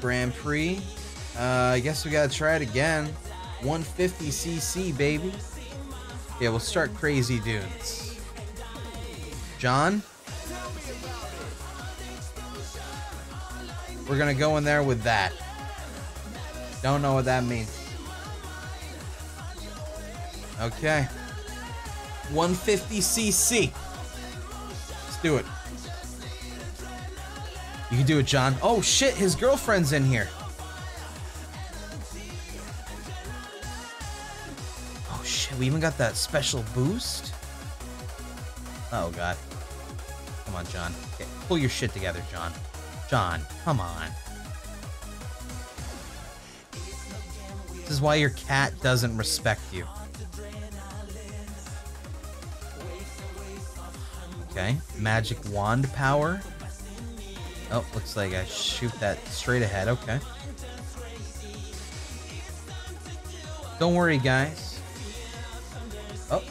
Grand Prix. Uh, I guess we gotta try it again. 150cc, baby. Yeah, we'll start Crazy Dunes. Jon? We're gonna go in there with that. Don't know what that means. Okay. 150cc. Let's do it. You can do it, Jon. Oh shit, his girlfriend's in here. Oh shit, we even got that special boost? Oh god. Come on, Jon. Okay, pull your shit together, Jon. Jon, come on. This is why your cat doesn't respect you. Okay, magic wand power. Oh, looks like I shoot that straight ahead. Okay. Don't worry, guys. Oh.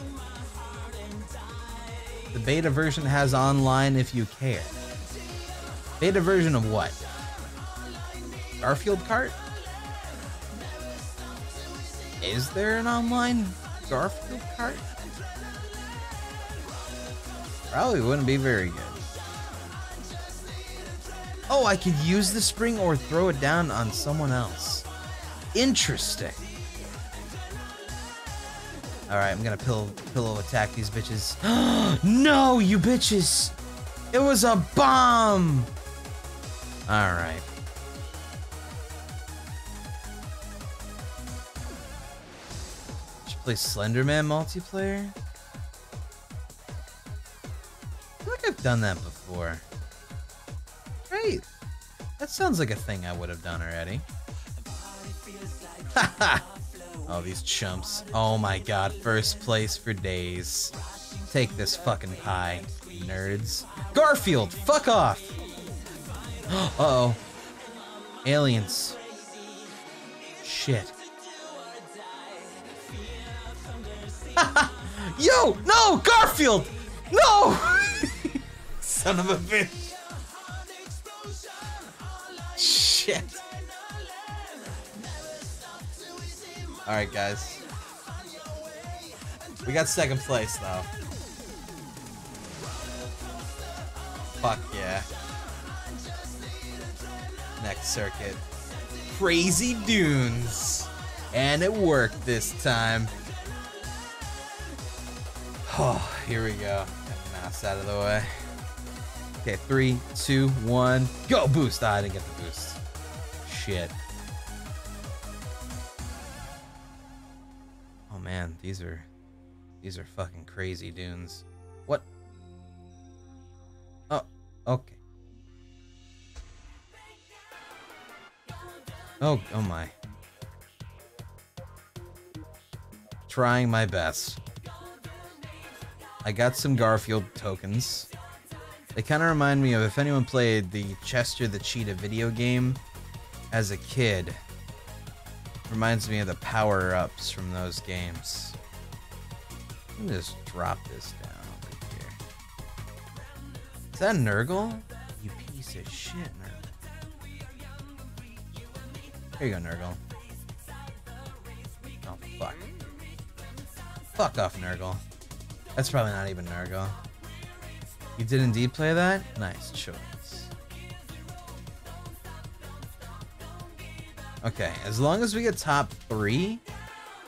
The beta version has online if you care. Beta version of what? Garfield Kart? Is there an online Garfield Kart? Probably wouldn't be very good. Oh, I could use the spring or throw it down on someone else. Interesting. Alright, I'm gonna pillow, pillow attack these bitches. no, you bitches! It was a bomb! Alright. Should play Slenderman multiplayer? I feel like I've done that before. That sounds like a thing I would have done already. Haha! oh, these chumps. Oh my god, first place for days. Take this fucking pie, nerds. Garfield, fuck off! uh oh. Aliens. Shit. Yo! No! Garfield! No! Son of a bitch. Shit. Alright, guys. We got second place, though. Fuck yeah. Next circuit. Crazy Dunes. And it worked this time. Oh, here we go. Mouse out of the way. Okay, three, two, one, go! Boost! Ah, I didn't get the boost. Shit. Oh man, these are these are fucking crazy dunes. What? Oh, okay. Oh, oh my. Trying my best. I got some Garfield tokens. They kind of remind me of if anyone played the Chester the Cheetah video game as a kid. Reminds me of the power ups from those games. Let me just drop this down over here. Is that Nurgle? You piece of shit, Nurgle. Here you go, Nurgle. Oh, fuck. Fuck off, Nurgle. That's probably not even Nurgle. You did indeed play that? Nice choice. Okay, as long as we get top three,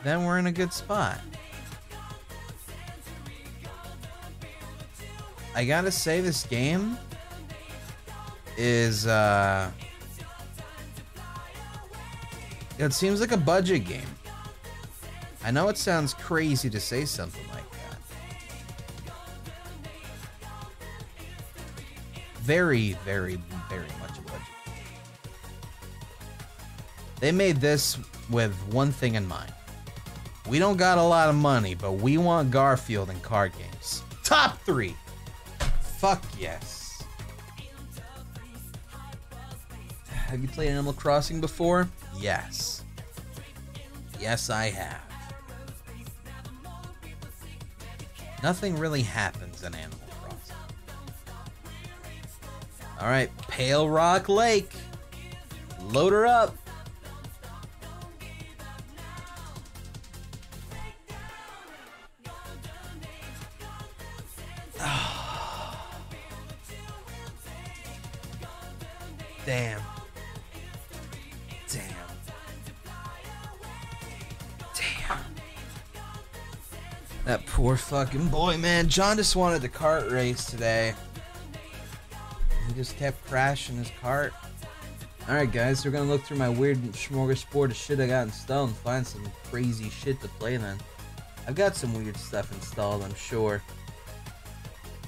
then we're in a good spot. I gotta say, this game is, uh... It seems like a budget game. I know it sounds crazy to say something like that. Very, very, They made this with one thing in mind. We don't got a lot of money, but we want Garfield in card games. Top three! Fuck yes. Have you played Animal Crossing before? Yes. Yes, I have. Nothing really happens in Animal Crossing. Alright, Pale Rock Lake. Load her up. Fucking boy, man. Jon just wanted the cart race today. He just kept crashing his cart. Alright guys, we're gonna look through my weird smorgasbord of shit I got installed and find some crazy shit to play then. I've got some weird stuff installed, I'm sure.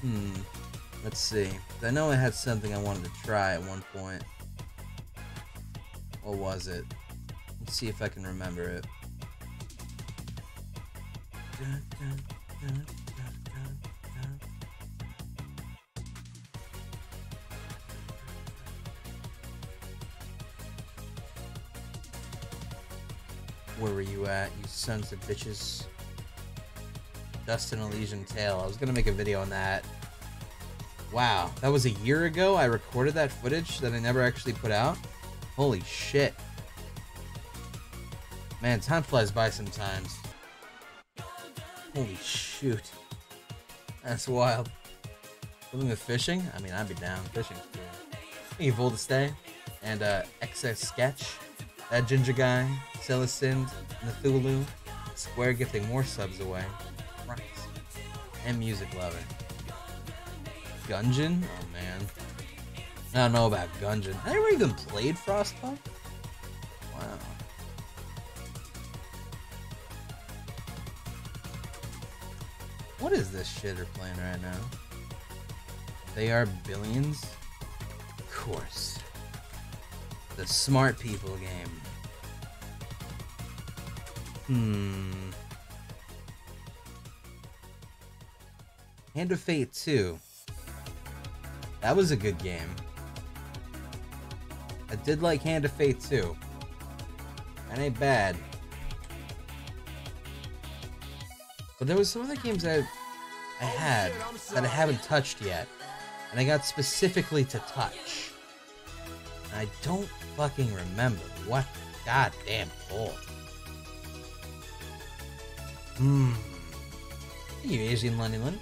Hmm. Let's see. I know I had something I wanted to try at one point. What was it? Let's see if I can remember it. Dun, dun, Where were you at, you sons of bitches? Dust: An Elysian Tail. I was gonna make a video on that. Wow, that was a year ago I recorded that footage that I never actually put out? Holy shit. Man, time flies by sometimes. Holy shoot. That's wild. Something with fishing? I mean, I'd be down. Fishing. Thank you, Voldestay. And, uh, XS Sketch. That Ginger Guy. Celestine. Nathulu. Square gifting more subs away. And Music Lover. Gungeon? Oh, man. I don't know about Gungeon. I never even played Frostpunk? What is this shitter playing right now? They are billions? Of course. The smart people game. Hmm. Hand of Fate 2. That was a good game. I did like Hand of Fate 2. That ain't bad. But there was some other games that I had that I haven't touched yet. And I got specifically to touch. And I don't fucking remember. What goddamn hole. Hmm. You Asian Lennyland.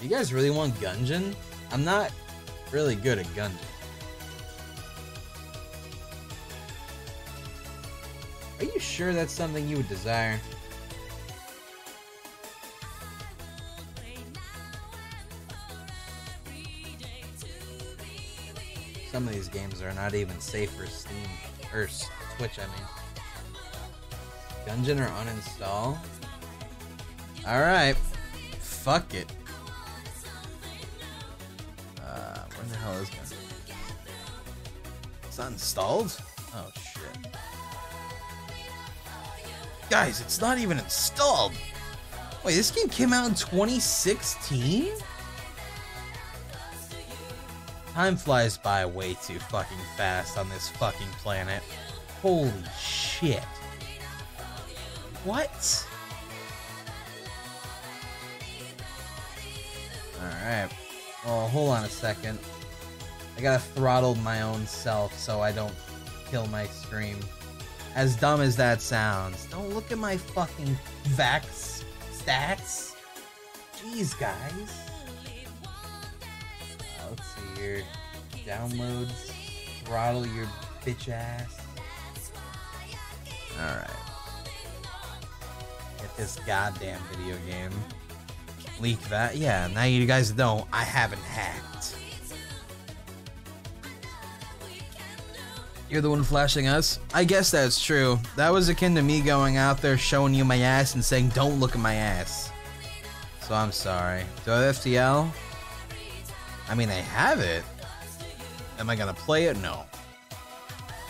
You guys really want Gungeon? I'm not really good at Gungeon. Are you sure that's something you would desire? Some of these games are not even safe for Steam or Twitch, I mean. Gungeon or uninstall? Alright. Fuck it. Uh, where the hell is Gungeon? It's not installed? Oh shit. Guys, it's not even installed! Wait, this game came out in 2016? Time flies by way too fucking fast on this fucking planet. Holy shit. What? Alright. Well, hold on a second. I gotta throttle my own self so I don't kill my stream. As dumb as that sounds, don't look at my fucking Vax stats. Jeez, guys. Let's see here. Downloads. Throttle your bitch ass. Alright. Get this goddamn video game. Leak that? Yeah, now you guys know I haven't hacked. You're the one flashing us? I guess that's true. That was akin to me going out there showing you my ass and saying, don't look at my ass. So I'm sorry. Do I have FTL? I mean, I have it. Am I gonna play it? No.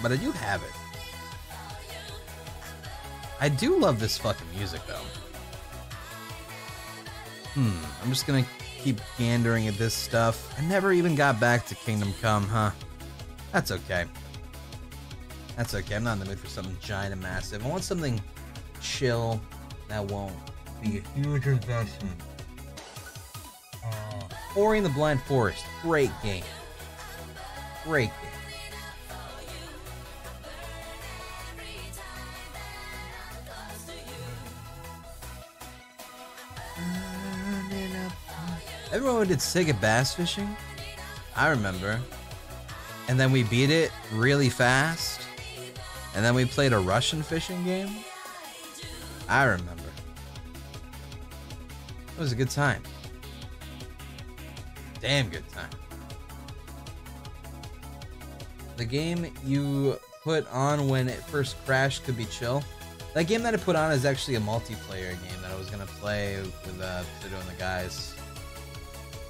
But I do have it. I do love this fucking music, though. Hmm, I'm just gonna keep gandering at this stuff. I never even got back to Kingdom Come, huh? That's okay. That's okay, I'm not in the mood for something giant and massive. I want something chill that won't be a huge investment. Uh, Ori the Blind Forest. Great game. Great game. Everyone did Sega bass fishing. I remember. And then we beat it really fast. And then we played a Russian fishing game. I remember. It was a good time. Damn good time. The game you put on when it first crashed could be chill. That game that I put on is actually a multiplayer game that I was gonna play with uh, and the guys.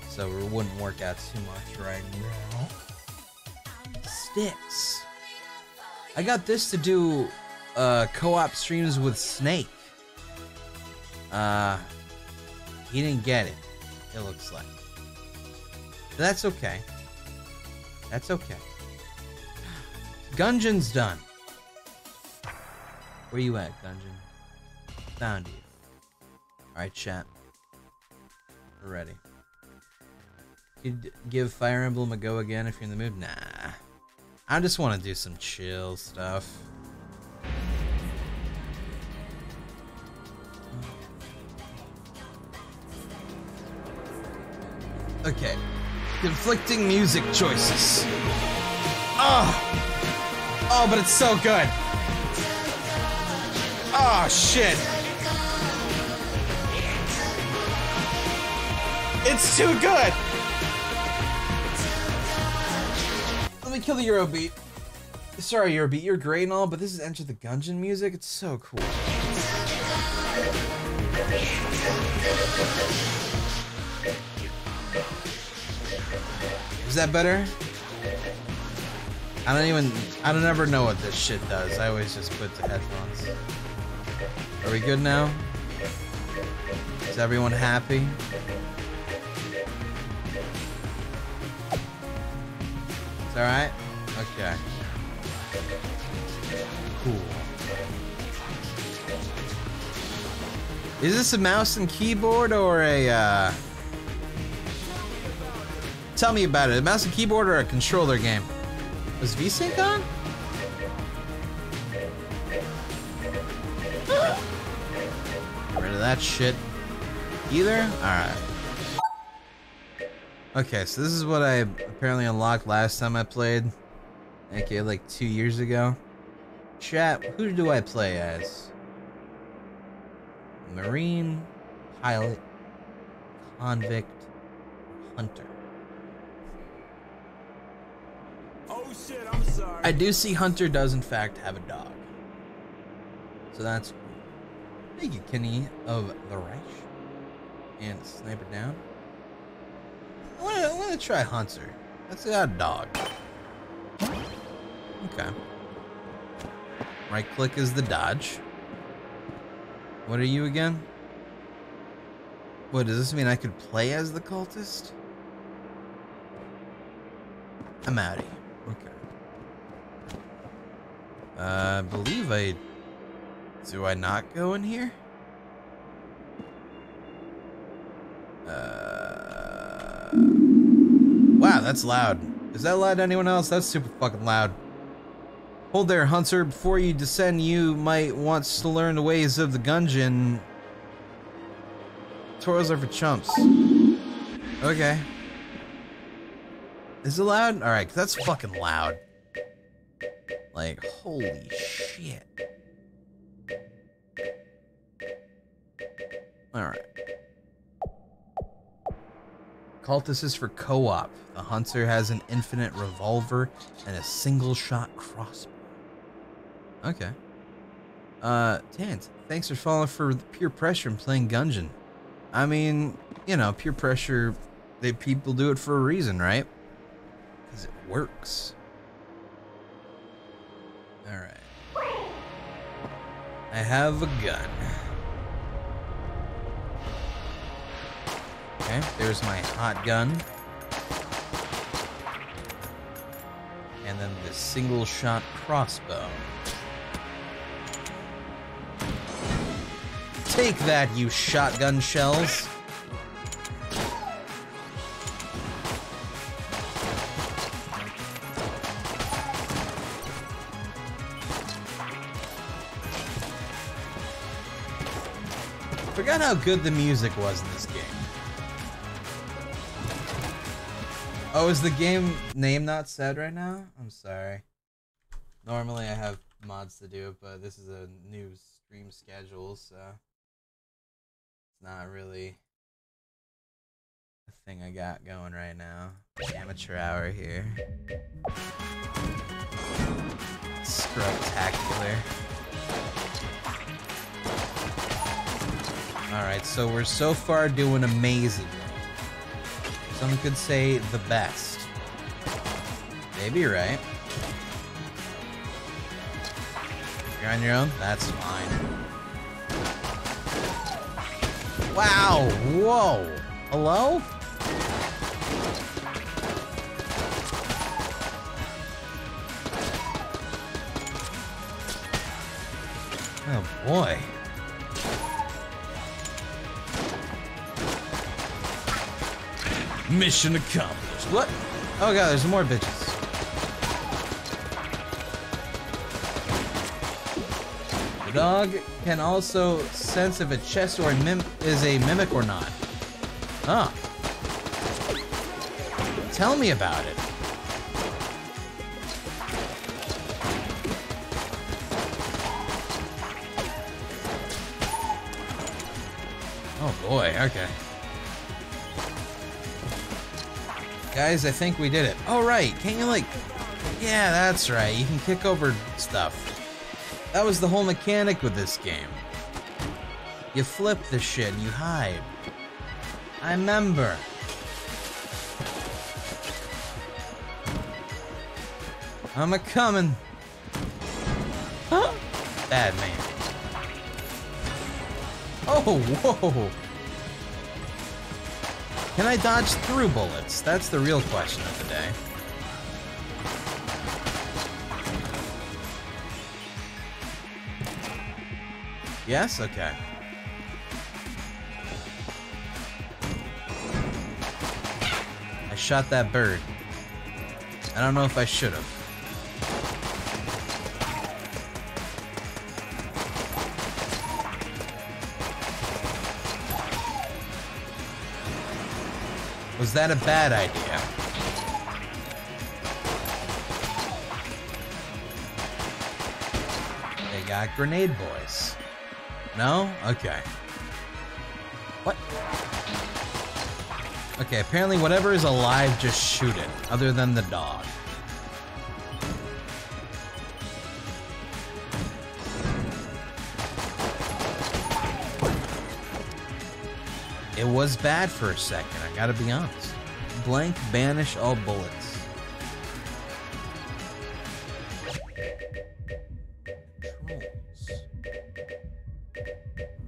So it wouldn't work out too much right now. Sticks. I got this to do uh, co-op streams with Snake. Uh, he didn't get it. It looks like. That's okay. That's okay. Gungeon's done. Where you at, Gungeon? Found you. Alright, chat. We're ready. You could give Fire Emblem a go again if you're in the mood? Nah. I just want to do some chill stuff. Okay. Conflicting music choices. Oh! Oh, but it's so good. Oh, shit. It's too good. Let me kill the Eurobeat. Sorry, Eurobeat, you're great and all, but this is Enter the Gungeon music. It's so cool. That better? I don't even, I don't ever know what this shit does. I always just put the headphones. Are we good now? Is everyone happy? It's alright? Okay. Cool. Is this a mouse and keyboard or a, uh... Tell me about it. A mouse and keyboard or a controller game? Was VSync on? Get rid of that shit. Either? Alright. Okay, so this is what I apparently unlocked last time I played. Okay, like two years ago. Chat, who do I play as? Marine, pilot, convict, hunter. I do see Hunter does in fact have a dog. So that's cool. Thank you, Kenny of the Reich. And Sniper Down. I wanna, I wanna try Hunter. That's a dog. Okay. Right click is the dodge. What are you again? What, does this mean I could play as the cultist? I'm outie. Okay. I believe I... Do I not go in here? Uh... Wow, that's loud. Is that loud to anyone else? That's super fucking loud. Hold there, Hunter. Before you descend, you might want to learn the ways of the Gungeon. Tutorials are for chumps. Okay. Is it loud? Alright, that's fucking loud. Like, holy shit. Alright. Cultist is for co-op. The hunter has an infinite revolver and a single-shot crossbow. Okay. Uh, Tant, thanks for falling for peer pressure and playing Gungeon. I mean, you know, peer pressure, they people do it for a reason, right? Because it works. Alright. I have a gun. Okay, there's my hot gun. And then the single shot crossbow. Take that, you shotgun shells. Forgot how good the music was in this game. Oh, is the game name not said right now? I'm sorry. Normally I have mods to do it, but this is a new stream schedule, so it's not really a thing I got going right now. Amateur hour here. Scrubtacular. Alright, so we're so far doing amazing. Some could say the best. Maybe right. You're on your own? That's fine. Wow! Whoa! Hello? Oh boy. Mission accomplished. What? Oh god, there's more bitches. The dog can also sense if a chest or a mim is a mimic or not. Huh. Tell me about it. Oh boy, okay. Guys, I think we did it. Oh right, can't you like... Yeah, that's right, you can kick over stuff. That was the whole mechanic with this game. You flip the shit and you hide. I remember. I'm a coming. Huh? Bad man. Oh, whoa. Can I dodge through bullets? That's the real question of the day. Yes? Okay. I shot that bird. I don't know if I should have. Was that a bad idea? They got grenade boys. No? Okay. What? Okay, apparently whatever is alive, just shoot it, other than the dog. It was bad for a second, I gotta be honest. Blank, banish all bullets.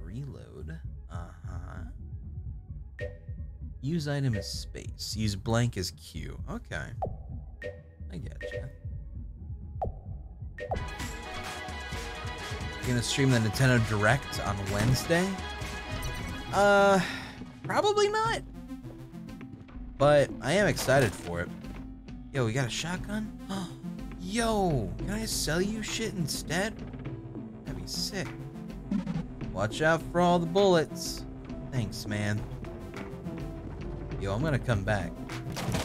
Reload. Uh-huh. Use item as space. Use blank as Q. Okay. I get you. You gonna stream the Nintendo Direct on Wednesday? Uh, probably not. But I am excited for it. Yo, we got a shotgun? Yo, can I sell you shit instead? That'd be sick. Watch out for all the bullets. Thanks, man. Yo, I'm gonna come back.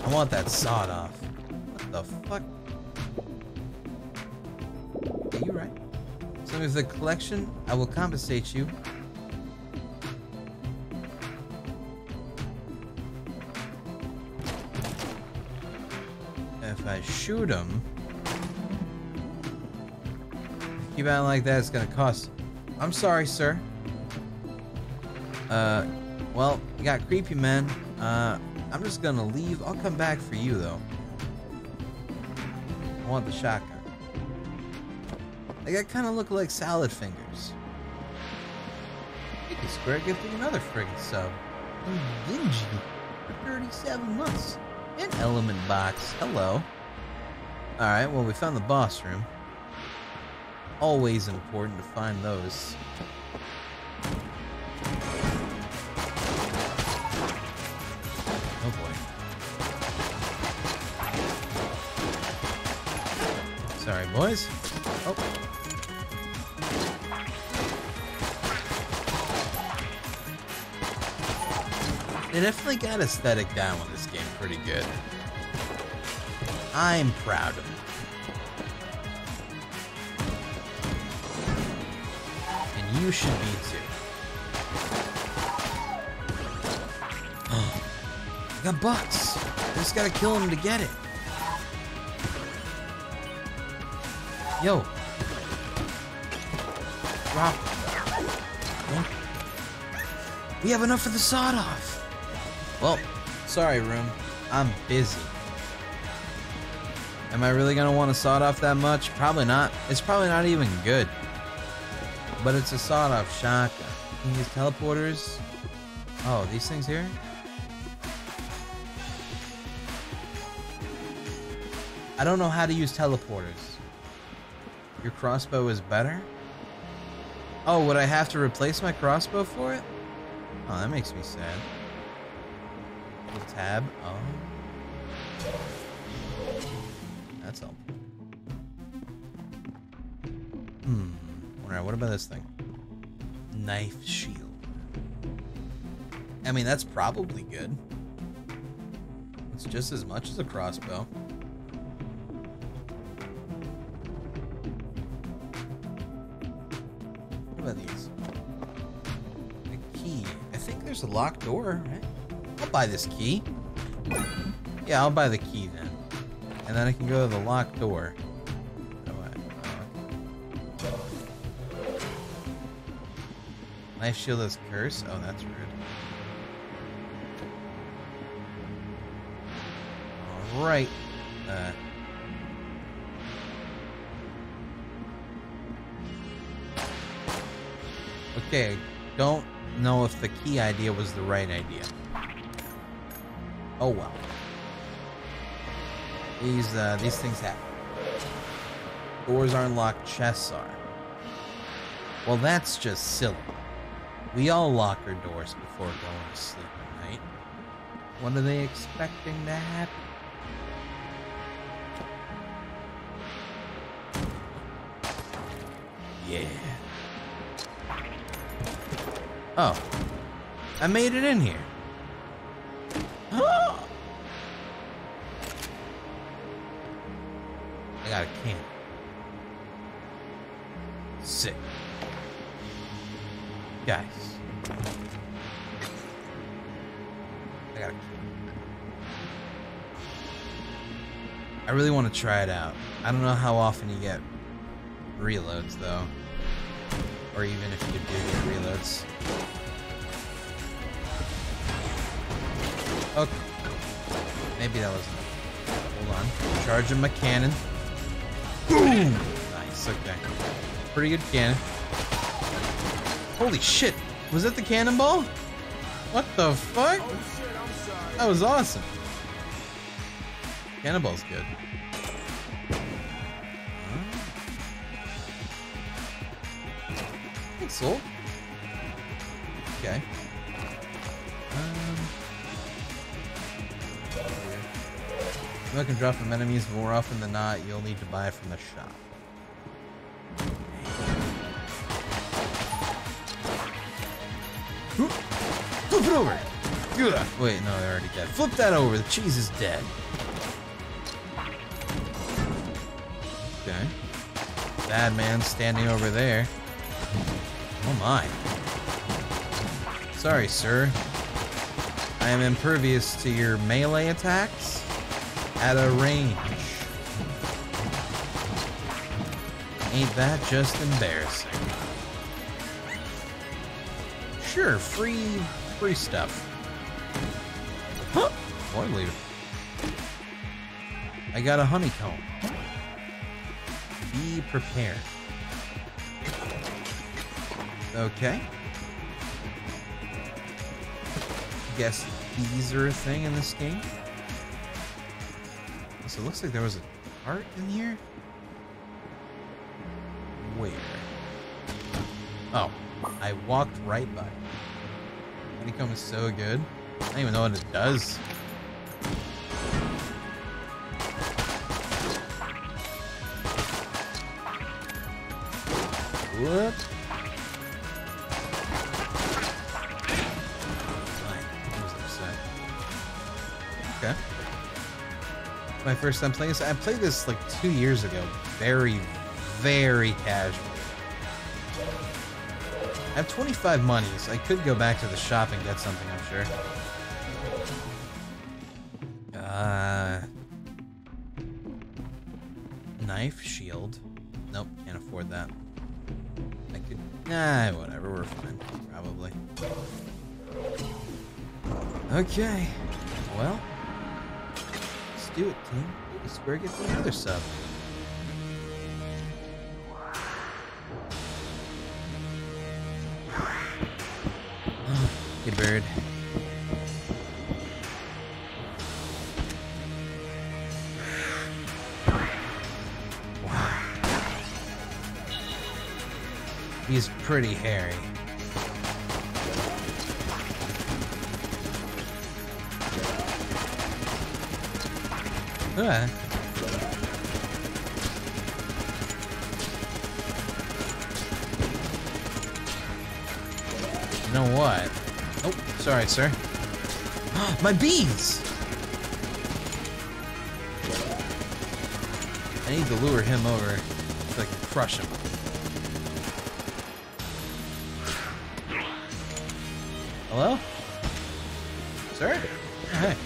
I want that sawed off. What the fuck? Are you right? Some of the collection, I will compensate you. Shoot him, keep acting like that, it's gonna cost. I'm sorry, sir. Uh, well, you got creepy, man. Uh, I'm just gonna leave. I'll come back for you, though. I want the shotgun. Like, that kind of look like salad fingers. Thank you, Square. Me another friggin' sub. And Dingy for 37 months. An element box. Hello. Alright, well, we found the boss room. Always important to find those. Oh boy. Sorry, boys. Oh. They definitely got aesthetic down with this game pretty good. I'm proud of you. Should be too. I got bucks. I just gotta kill him to get it. Yo. Drop. Don't- We have enough for the sawed off. Well, sorry, room. I'm busy. Am I really gonna want to sawed off that much? Probably not. It's probably not even good. But it's a sawed off shotgun. Can you use teleporters? Oh, these things here? I don't know how to use teleporters. Your crossbow is better? Oh, would I have to replace my crossbow for it? Oh, that makes me sad. Little tab. Oh. That's helpful. Alright, what about this thing? Knife shield. I mean, that's probably good. It's just as much as a crossbow. What about these? A key. I think there's a locked door, right? I'll buy this key. Yeah, I'll buy the key then. And then I can go to the locked door. Knife shield is curse? Oh, that's rude. Alright. Uh, okay, don't know if the key idea was the right idea. Oh well. These uh, these things happen. Doors aren't locked, chests are. Well, that's just silly. We all lock our doors before going to sleep at night. What are they expecting to happen? Yeah. Oh. I made it in here. I got a can. Sick. Guys. I really want to try it out. I don't know how often you get reloads though. Or even if you do get reloads. Okay. Maybe that wasn't. Hold on. Charging my cannon. Boom! Nice, okay. Pretty good cannon. Holy shit! Was that the cannonball? What the fuck? Oh shit, I'm sorry. That was awesome. Cannonball's good. Thanks, Soul. Okay. Um, you can drop from enemies more often than not. You'll need to buy from the shop. Flip it over. Good. Wait, no, they're already dead. Flip that over. The cheese is dead. Bad man standing over there. Oh my. Sorry, sir. I am impervious to your melee attacks at a range. Ain't that just embarrassing? Sure, free, free stuff. Huh? Or leave. I got a honeycomb. Be prepared. Okay. Guess these are a thing in this game. So it looks like there was a cart in here. Where? Oh, I walked right by. Honeycomb is so good. I don't even know what it does. Okay. my first time playing this. I played this like two years ago. Very, very casual. I have 25 monies. I could go back to the shop and get something, I'm sure. Uh, knife, shield. Nope, can't afford that. Nah, whatever. We're fine. Probably. Okay. Well, let's do it, team. Maybe Square gets another sub. hey, bird. Pretty hairy. Ah. You know what? Oh, sorry, sir. My bees! I need to lure him over so I can crush him. Hello? Sir? Oh, hey.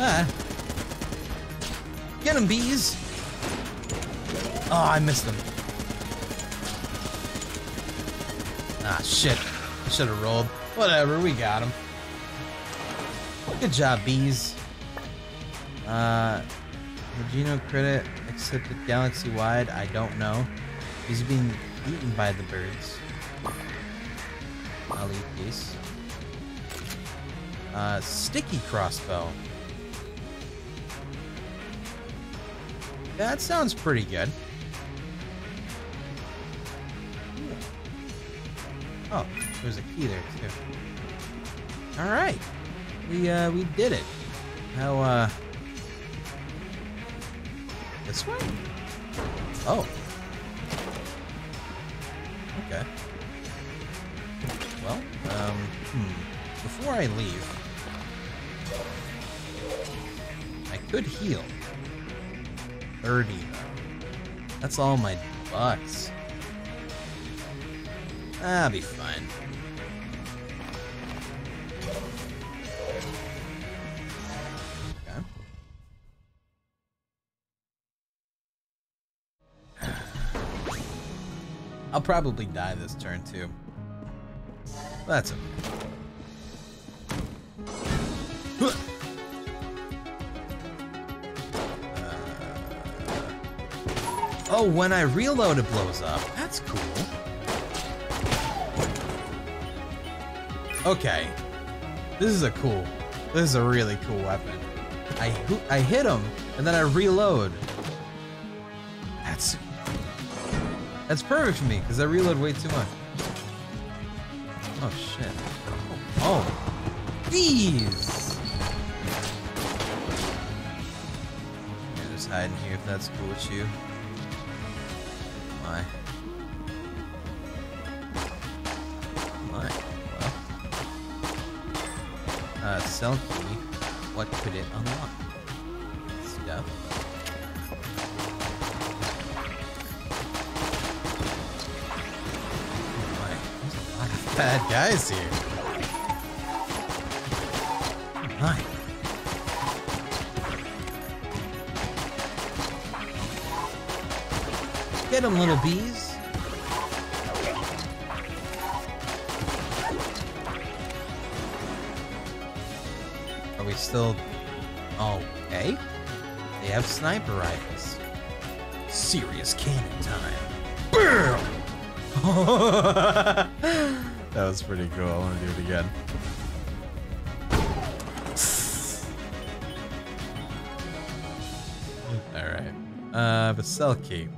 Ah. Get him, bees! Oh, I missed him. Ah, shit. I should have rolled. Whatever, we got him. Good job, bees. Uh, Geno credit accepted galaxy-wide? I don't know. He's being eaten by the birds. I'll eat these. Uh, sticky crossbow. That sounds pretty good. Oh, there's a key there too. All right, we uh we did it. How uh this way? Oh. Okay. Well, um, hmm. Before I leave, I could heal. 30. That's all my bucks. I'll be fine. I'll probably die this turn too. That's okay. Uh, oh, when I reload, it blows up. That's cool. Okay. This is a cool. This is a really cool weapon. I I hit him, and then I reload. That's perfect for me because I reload way too much. Oh shit. Oh, bees. Yeah, just hiding here if that's cool with you. My. My. Well. Uh, cell. What could it unlock? Stuff. Bad guys here. Oh my. Get them, little bees. Are we still... Oh, okay. They have sniper rifles. Serious cannon time. Bam! that was pretty cool. I want to do it again. Alright. Uh, key.